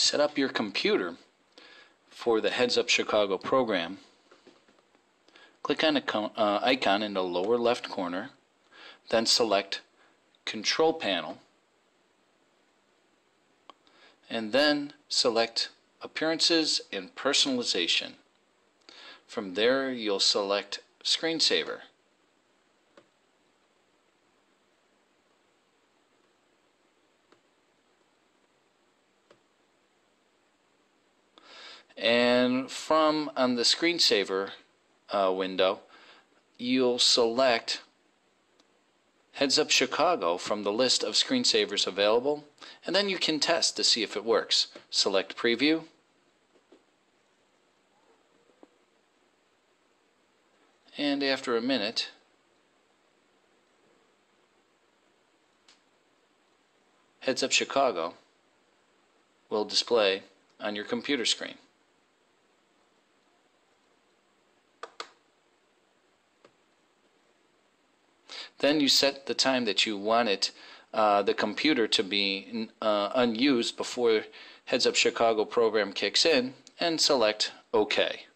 set up your computer for the Heads Up Chicago program, click on the uh, icon in the lower left corner, then select Control Panel, and then select Appearances and Personalization. From there, you'll select Screensaver. And from on the screensaver uh, window, you'll select Heads Up Chicago from the list of screensavers available, and then you can test to see if it works. Select Preview. And after a minute, Heads Up Chicago will display on your computer screen. Then you set the time that you want it, uh, the computer to be uh, unused before Heads Up Chicago program kicks in and select OK.